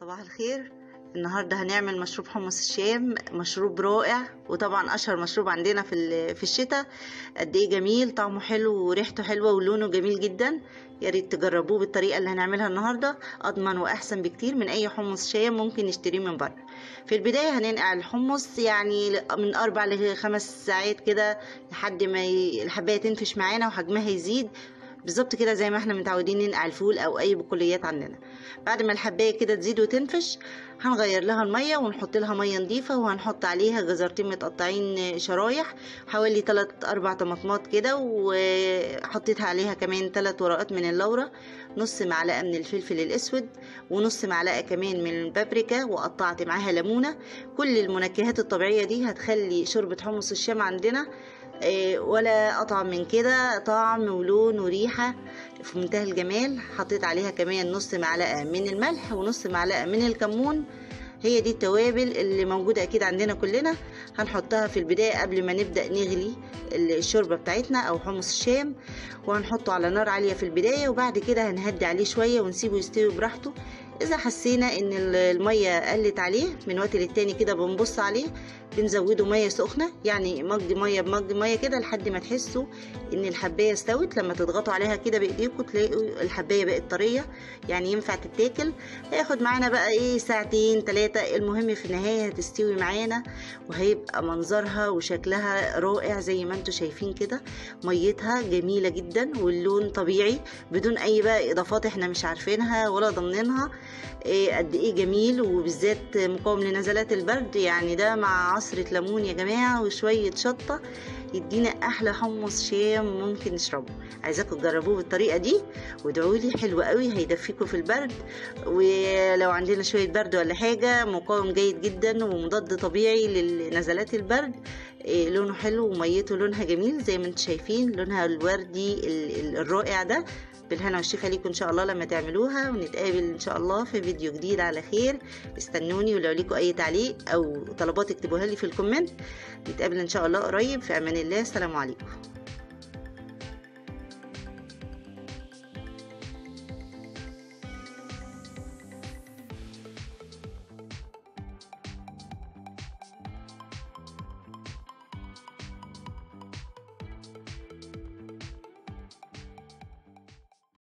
صباح الخير. النهارده هنعمل مشروب حمص الشام مشروب رائع وطبعا أشهر مشروب عندنا في في الشتاء. قد إيه جميل طعمه حلو وريحته حلوة ولونه جميل جدا. يا ريت تجربوه بالطريقة اللي هنعملها النهارده. أضمن وأحسن بكتير من أي حمص شام ممكن نشتريه من بره. في البداية هننقع الحمص يعني من أربع لخمس ساعات كده لحد ما الحبايه تنفش معانا وحجمها يزيد. بالظبط كده زي ما إحنا متعودين ننقع الفول أو أي بقوليات عندنا. بعد ما الحباية كده تزيد وتنفش هنغير لها المية ونحط لها مية نظيفه وهنحط عليها جزرتين متقطعين شرايح حوالي 3 4 طماطمات كده وحطيت عليها كمان 3 ورقات من اللورة نص معلقة من الفلفل الأسود ونص معلقة كمان من البابريكا وقطعت معاها ليمونة. كل المنكهات الطبيعية دي هتخلي شوربة حمص الشام عندنا ولا اطعم من كده. طعم ولون وريحة في منتهى الجمال. حطيت عليها كمان نص معلقة من الملح ونص معلقة من الكمون. هي دي التوابل اللي موجودة أكيد عندنا كلنا. هنحطها في البداية قبل ما نبدأ نغلي الشوربة بتاعتنا أو حمص الشام. وهنحطه على نار عالية في البداية وبعد كده هنهدي عليه شوية ونسيبه يستوي براحته. إذا حسينا إن المية قلت عليه من وقت للتاني كده بنبص عليه. بنزوده مية سخنة يعني مج مية بمج مية كده لحد ما تحسوا إن الحباية استوت. لما تضغطوا عليها كده بايديكم تلاقوا الحباية بقت طرية يعني ينفع تتاكل. هياخد معانا بقى إيه ساعتين ثلاثة المهم في النهاية هتستوي معانا وهيبقى منظرها وشكلها رائع زي ما أنتم شايفين كده. ميتها جميلة جدا واللون طبيعي بدون أي بقى إضافات إحنا مش عارفينها ولا ضامنينها. إيه قد إيه جميل وبالذات مقاوم لنزلات البرد يعني ده مع عصرة ليمون يا جماعة وشوية شطة يدينا أحلى حمص شام ممكن نشربه. عايزاكم تجربوه بالطريقة دي وادعوا لي حلو قوي هيدفيكم في البرد. ولو عندنا شوية برد ولا حاجة مقاوم جيد جدا ومضاد طبيعي لنزلات البرد. إيه لونه حلو وميته لونها جميل زي ما أنتم شايفين لونها الوردي ال- ال- الرائع ده. بالهنا والشفا ليكم إن شاء الله لما تعملوها ونتقابل إن شاء الله في فيديو جديد على خير. استنوني ولو ليكم أي تعليق أو طلبات اكتبوها لي في الكومنت. نتقابل إن شاء الله قريب. في أمان الله. السلام عليكم.